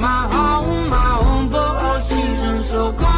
my home, my home for all seasons. So come